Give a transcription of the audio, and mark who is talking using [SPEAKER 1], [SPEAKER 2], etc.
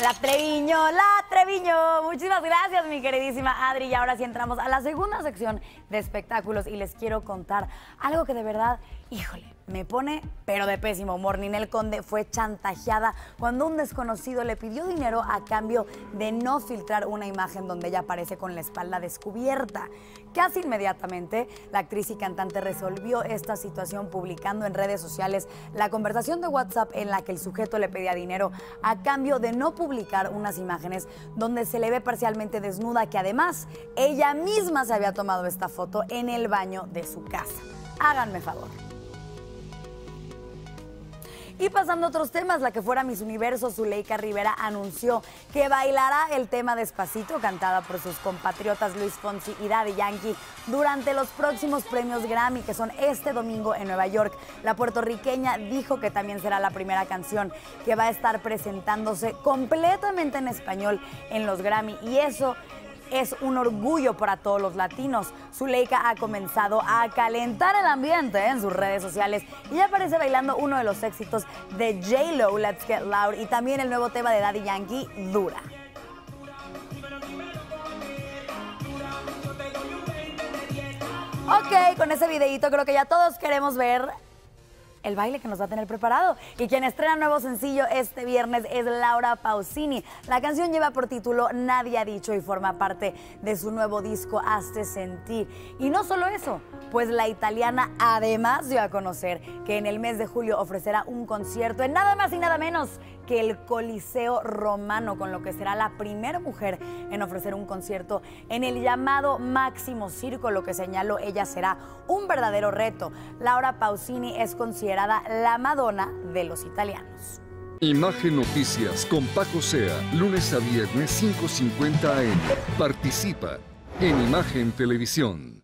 [SPEAKER 1] La Treviño, la Treviño. Muchísimas gracias, mi queridísima Adri. Y ahora sí entramos a la segunda sección de espectáculos y les quiero contar algo que de verdad, híjole, me pone, pero de pésimo humor. Ninel Conde fue chantajeada cuando un desconocido le pidió dinero a cambio de no filtrar una imagen donde ella aparece con la espalda descubierta. Casi inmediatamente, la actriz y cantante resolvió esta situación publicando en redes sociales la conversación de WhatsApp en la que el sujeto le pedía dinero a cambio de no publicar unas imágenes donde se le ve parcialmente desnuda, que además ella misma se había tomado esta foto en el baño de su casa. Háganme favor. Y pasando a otros temas, la que fuera Miss Universo, Zuleika Rivera, anunció que bailará el tema Despacito, cantada por sus compatriotas Luis Fonsi y Daddy Yankee, durante los próximos premios Grammy, que son este domingo en Nueva York. La puertorriqueña dijo que también será la primera canción que va a estar presentándose completamente en español en los Grammy. Y eso es un orgullo para todos los latinos. Zuleika ha comenzado a calentar el ambiente en sus redes sociales y aparece bailando uno de los éxitos de J-Lo, Let's Get Loud, y también el nuevo tema de Daddy Yankee, Dura. Ok, con ese videito creo que ya todos queremos ver el baile que nos va a tener preparado. Y quien estrena nuevo sencillo este viernes es Laura Pausini. La canción lleva por título Nadie ha dicho y forma parte de su nuevo disco Hazte Sentir. Y no solo eso, pues la italiana además dio a conocer que en el mes de julio ofrecerá un concierto en nada más y nada menos que el Coliseo Romano, con lo que será la primera mujer en ofrecer un concierto en el llamado Máximo Circo, lo que señaló ella será un verdadero reto. Laura Pausini es considerada la Madonna de los italianos.
[SPEAKER 2] Imagen Noticias con Paco Sea, lunes a viernes 5.50 AM. Participa en Imagen Televisión.